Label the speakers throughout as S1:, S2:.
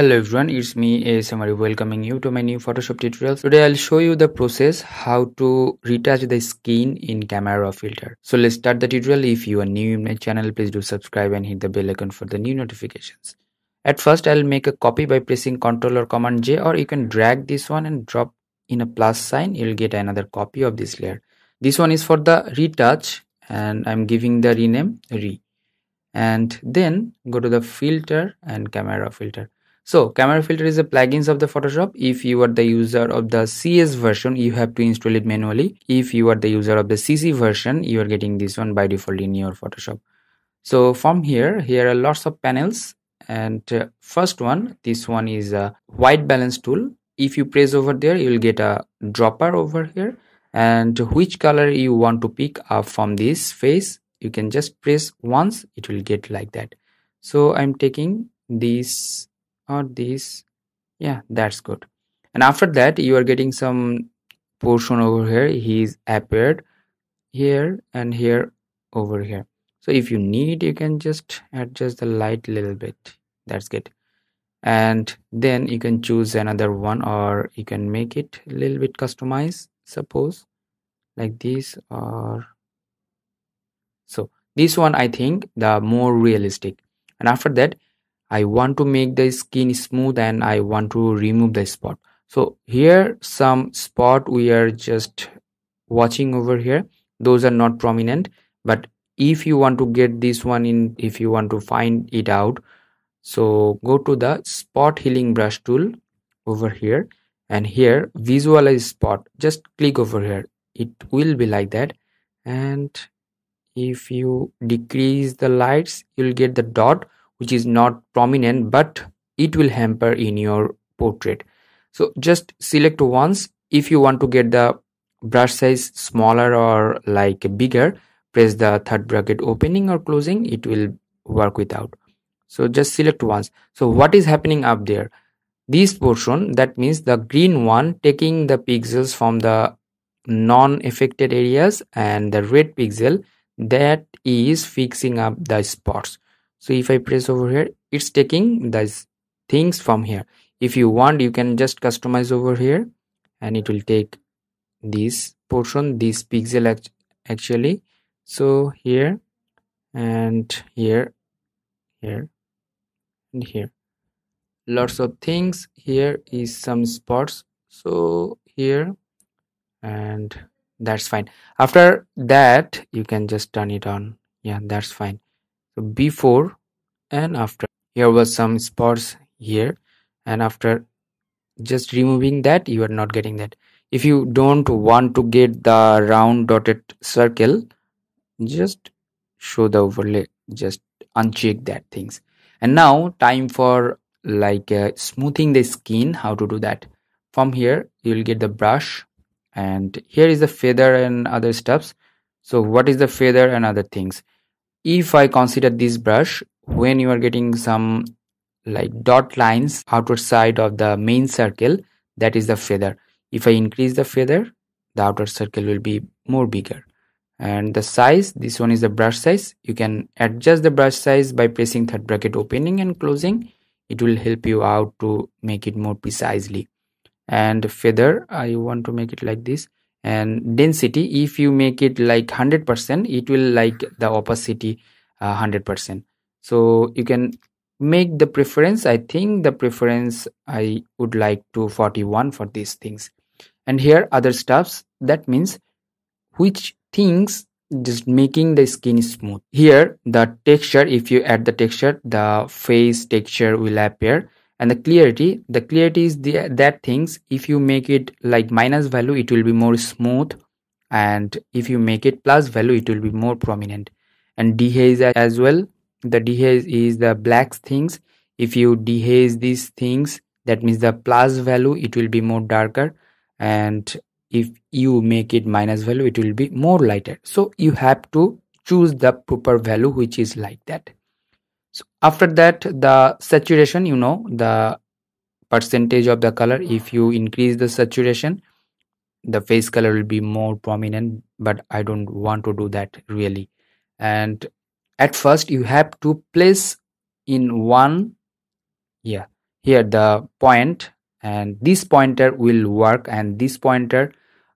S1: Hello everyone, it's me ASM Arif welcoming you to my new Photoshop tutorials. Today I'll show you the process how to retouch the skin in camera filter. So let's start the tutorial. If you are new in my channel, please do subscribe and hit the bell icon for the new notifications. At first I'll make a copy by pressing Ctrl or Command J or you can drag this one and drop in a plus sign. You'll get another copy of this layer. This one is for the retouch and I'm giving the rename re. And then go to the filter and camera filter so camera filter is a plugins of the Photoshop. If you are the user of the CS version, you have to install it manually. If you are the user of the CC version, you are getting this one by default in your Photoshop. So from here, here are lots of panels and uh, first one, this one is a white balance tool. If you press over there, you will get a dropper over here and which color you want to pick up from this face, you can just press once, it will get like that. So I'm taking this or this. Yeah that's good. And after that you are getting some portion over here. He's appeared here and here over here. So if you need you can just adjust the light a little bit. That's good. And then you can choose another one or you can make it a little bit customized suppose like this or so. This one i think the more realistic. And after that I want to make the skin smooth and I want to remove the spot. So here some spot we are just watching over here. Those are not prominent. But if you want to get this one in, if you want to find it out, so go to the spot healing brush tool over here and here visualize spot. Just click over here. It will be like that. And if you decrease the lights, you'll get the dot which is not prominent but it will hamper in your portrait. So just select once. If you want to get the brush size smaller or like bigger press the third bracket opening or closing. It will work without. So just select once. So what is happening up there? This portion that means the green one taking the pixels from the non-affected areas and the red pixel that is fixing up the spots so if i press over here it's taking these things from here. If you want you can just customize over here and it will take this portion this pixel act actually. So here and here here and here. Lots of things. Here is some spots. So here and that's fine. After that you can just turn it on. Yeah that's fine before and after. Here was some spots here and after just removing that you are not getting that. If you don't want to get the round dotted circle just show the overlay just uncheck that things. And now time for like uh, smoothing the skin how to do that. From here you will get the brush and here is the feather and other stuffs. So what is the feather and other things if i consider this brush when you are getting some like dot lines outer side of the main circle that is the feather. If i increase the feather the outer circle will be more bigger. And the size this one is the brush size. You can adjust the brush size by pressing third bracket opening and closing. It will help you out to make it more precisely. And feather i want to make it like this and density if you make it like 100% it will like the opacity uh, 100% so you can make the preference. I think the preference i would like to 41 for these things. And here other stuffs that means which things just making the skin smooth. Here the texture if you add the texture the face texture will appear and the clarity the clarity is the that things if you make it like minus value it will be more smooth. And if you make it plus value it will be more prominent. And dehaze as well the dehaze is the black things. If you dehaze these things that means the plus value it will be more darker. And if you make it minus value it will be more lighter. So you have to choose the proper value which is like that so after that the saturation you know the percentage of the color if you increase the saturation the face color will be more prominent but i don't want to do that really. And at first you have to place in one yeah here the point and this pointer will work and this pointer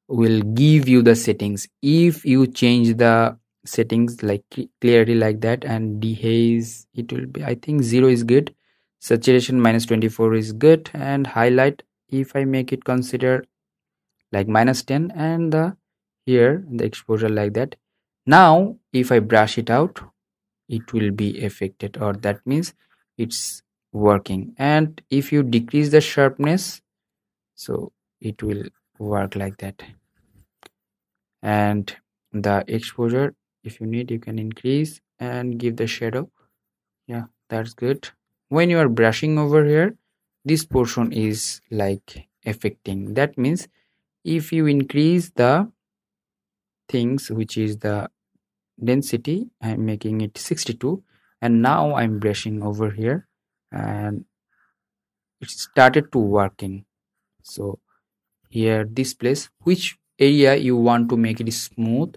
S1: will give you the settings. If you change the settings like clarity like that and dehaze it will be i think zero is good. Saturation minus 24 is good and highlight if i make it consider like minus 10 and the here the exposure like that. Now if i brush it out it will be affected or that means it's working. And if you decrease the sharpness so it will work like that. And the exposure if you need you can increase and give the shadow. Yeah that's good. When you are brushing over here this portion is like affecting. That means if you increase the things which is the density i'm making it 62 and now i'm brushing over here and it started to working. So here this place which area you want to make it smooth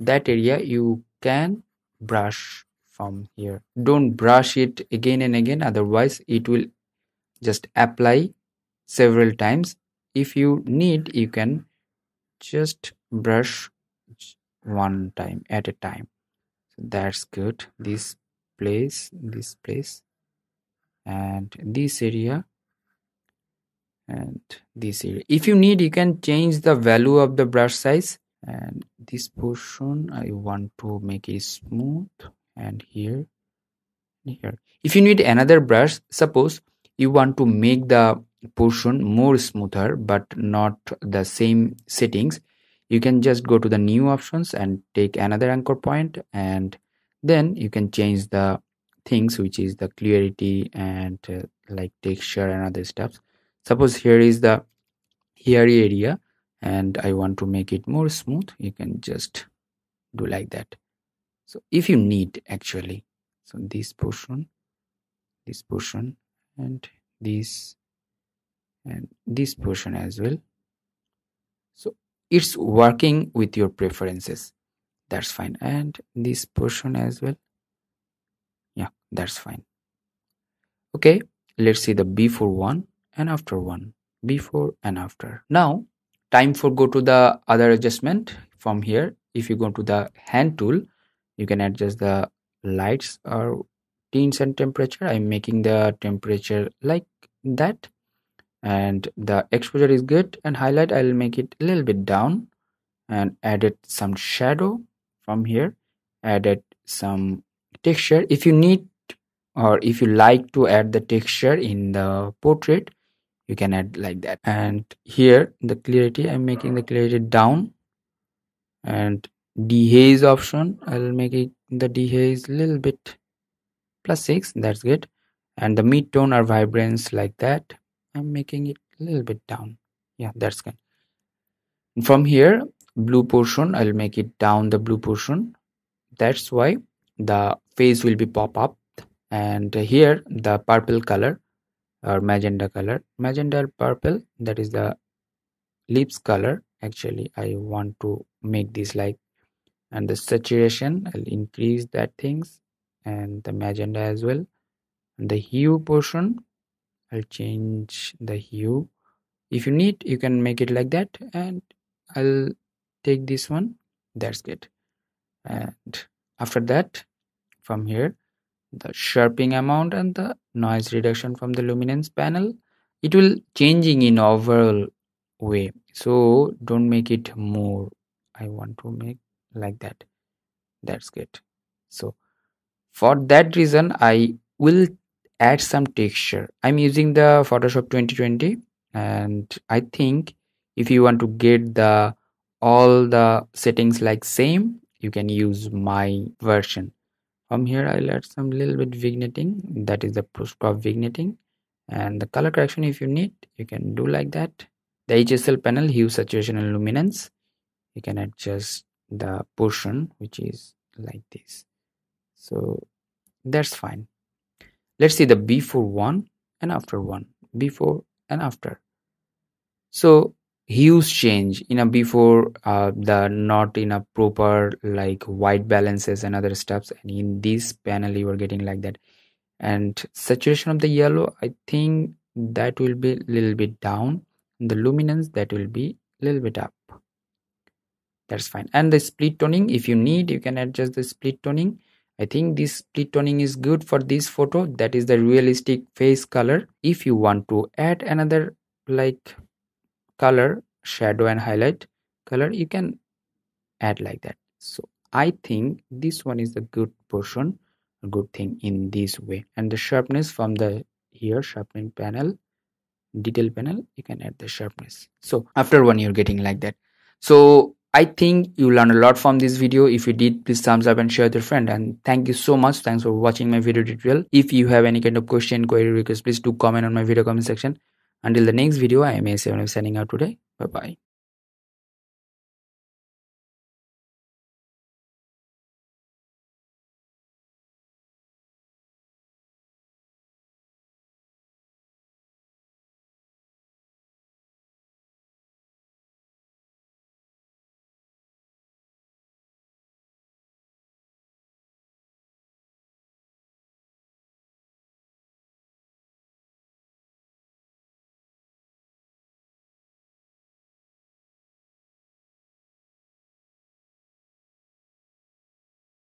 S1: that area you can brush from here. Don't brush it again and again otherwise it will just apply several times. If you need you can just brush one time at a time. So that's good. This place this place and this area and this area. If you need you can change the value of the brush size and this portion I want to make it smooth. And here here. If you need another brush suppose you want to make the portion more smoother but not the same settings you can just go to the new options and take another anchor point. And then you can change the things which is the clarity and uh, like texture and other stuff suppose here is the hairy area and I want to make it more smooth you can just do like that. So if you need actually so this portion this portion and this and this portion as well. So it's working with your preferences. That's fine. And this portion as well. Yeah that's fine. Okay let's see the before one and after one. Before and after. Now time for go to the other adjustment from here. If you go to the hand tool you can adjust the lights or tints and temperature. I'm making the temperature like that. And the exposure is good. And highlight i'll make it a little bit down and added some shadow from here. Added some texture. If you need or if you like to add the texture in the portrait you can add like that. And here the clarity i'm making the clarity down. And dehaze option i'll make it the dehaze a little bit plus six that's good. And the mid-tone or vibrance like that i'm making it a little bit down. Yeah that's good. From here blue portion i'll make it down the blue portion. That's why the face will be pop up and here the purple color or magenta color. Magenta purple that is the lips color. Actually i want to make this like and the saturation i'll increase that things and the magenta as well. And the hue portion i'll change the hue. If you need you can make it like that and i'll take this one. That's good. And after that from here the sharpening amount and the noise reduction from the luminance panel it will changing in overall way. So don't make it more. I want to make like that. That's good. So for that reason i will add some texture. I'm using the photoshop 2020 and i think if you want to get the all the settings like same you can use my version from here I'll add some little bit vignetting that is the post crop vignetting and the color correction if you need you can do like that. The HSL panel hue saturation and luminance. You can adjust the portion which is like this. So that's fine. Let's see the before one and after one. Before and after. So huge change. You know before uh, the not in a proper like white balances and other stuffs and in this panel you are getting like that. And saturation of the yellow i think that will be a little bit down. The luminance that will be a little bit up. That's fine. And the split toning if you need you can adjust the split toning. I think this split toning is good for this photo. That is the realistic face color. If you want to add another like color shadow and highlight color you can add like that. So i think this one is a good portion a good thing in this way. And the sharpness from the here sharpening panel detail panel you can add the sharpness. So after one you're getting like that. So i think you learned a lot from this video. If you did please thumbs up and share with your friend. And thank you so much. Thanks for watching my video tutorial. If you have any kind of question query request please do comment on my video comment section until the next video i am a signing out today. Bye bye